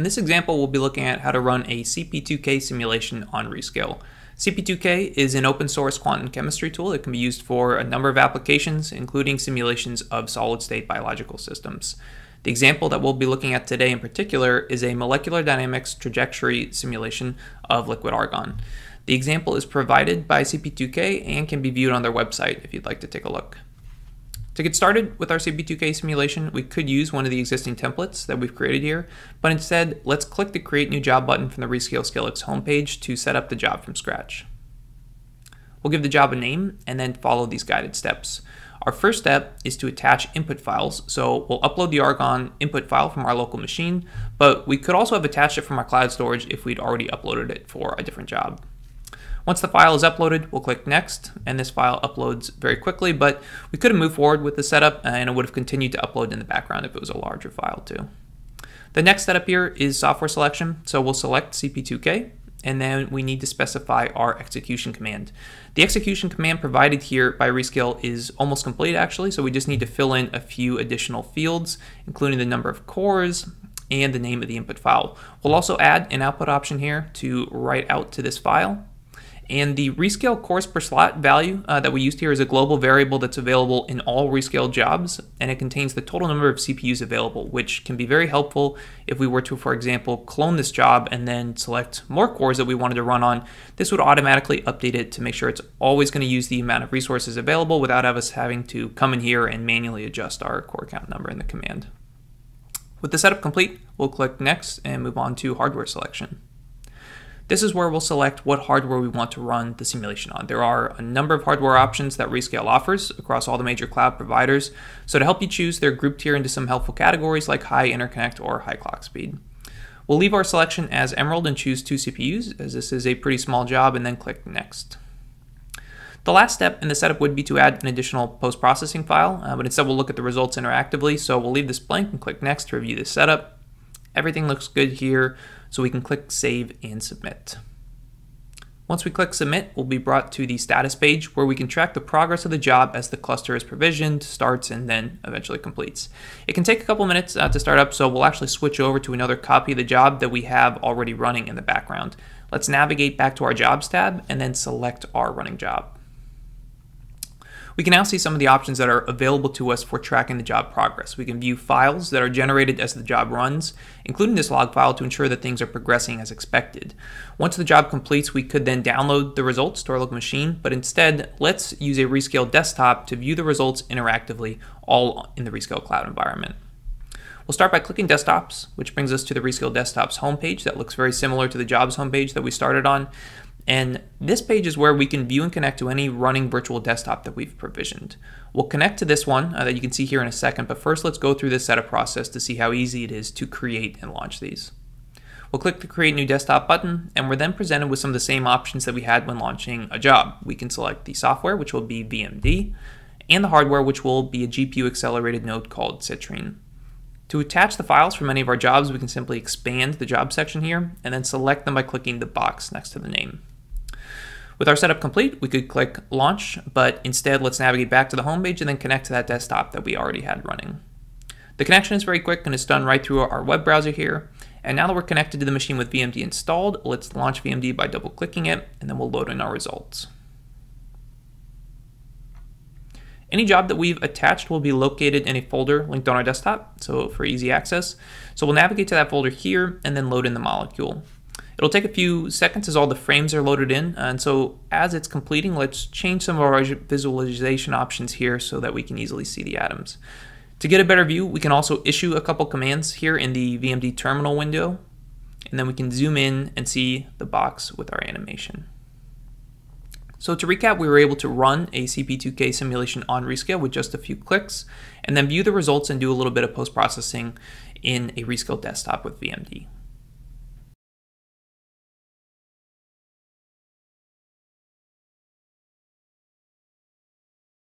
In this example, we'll be looking at how to run a CP2K simulation on Rescale. CP2K is an open source quantum chemistry tool that can be used for a number of applications, including simulations of solid state biological systems. The example that we'll be looking at today in particular is a molecular dynamics trajectory simulation of liquid argon. The example is provided by CP2K and can be viewed on their website if you'd like to take a look. To get started with our CP2K simulation, we could use one of the existing templates that we've created here, but instead, let's click the Create New Job button from the Rescale ScaleX homepage to set up the job from scratch. We'll give the job a name and then follow these guided steps. Our first step is to attach input files, so we'll upload the Argon input file from our local machine, but we could also have attached it from our cloud storage if we'd already uploaded it for a different job. Once the file is uploaded, we'll click next, and this file uploads very quickly, but we could have moved forward with the setup uh, and it would have continued to upload in the background if it was a larger file too. The next setup here is software selection, so we'll select CP2K, and then we need to specify our execution command. The execution command provided here by Rescale is almost complete actually, so we just need to fill in a few additional fields, including the number of cores and the name of the input file. We'll also add an output option here to write out to this file, and the rescale cores per slot value uh, that we used here is a global variable that's available in all rescale jobs, and it contains the total number of CPUs available, which can be very helpful if we were to, for example, clone this job and then select more cores that we wanted to run on. This would automatically update it to make sure it's always going to use the amount of resources available without us having to come in here and manually adjust our core count number in the command. With the setup complete, we'll click Next and move on to hardware selection. This is where we'll select what hardware we want to run the simulation on. There are a number of hardware options that Rescale offers across all the major cloud providers. So to help you choose, they're grouped here into some helpful categories like high interconnect or high clock speed. We'll leave our selection as Emerald and choose two CPUs as this is a pretty small job and then click Next. The last step in the setup would be to add an additional post-processing file, uh, but instead we'll look at the results interactively. So we'll leave this blank and click Next to review the setup. Everything looks good here, so we can click Save and Submit. Once we click Submit, we'll be brought to the status page where we can track the progress of the job as the cluster is provisioned, starts, and then eventually completes. It can take a couple minutes uh, to start up, so we'll actually switch over to another copy of the job that we have already running in the background. Let's navigate back to our Jobs tab and then select our running job. We can now see some of the options that are available to us for tracking the job progress. We can view files that are generated as the job runs, including this log file to ensure that things are progressing as expected. Once the job completes, we could then download the results to our local machine, but instead, let's use a Rescale desktop to view the results interactively, all in the Rescale cloud environment. We'll start by clicking desktops, which brings us to the Rescale desktops homepage that looks very similar to the jobs homepage that we started on. And this page is where we can view and connect to any running virtual desktop that we've provisioned. We'll connect to this one uh, that you can see here in a second, but first let's go through the setup process to see how easy it is to create and launch these. We'll click the Create New Desktop button, and we're then presented with some of the same options that we had when launching a job. We can select the software, which will be VMD, and the hardware, which will be a GPU accelerated node called Citrine. To attach the files from any of our jobs, we can simply expand the job section here, and then select them by clicking the box next to the name. With our setup complete, we could click launch, but instead let's navigate back to the home page and then connect to that desktop that we already had running. The connection is very quick and it's done right through our web browser here. And now that we're connected to the machine with VMD installed, let's launch VMD by double clicking it and then we'll load in our results. Any job that we've attached will be located in a folder linked on our desktop, so for easy access. So we'll navigate to that folder here and then load in the molecule. It'll take a few seconds as all the frames are loaded in. And so as it's completing, let's change some of our visualization options here so that we can easily see the atoms. To get a better view, we can also issue a couple commands here in the VMD terminal window, and then we can zoom in and see the box with our animation. So to recap, we were able to run a CP2K simulation on Rescale with just a few clicks, and then view the results and do a little bit of post-processing in a Rescale desktop with VMD.